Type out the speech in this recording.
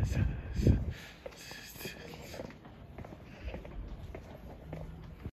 this is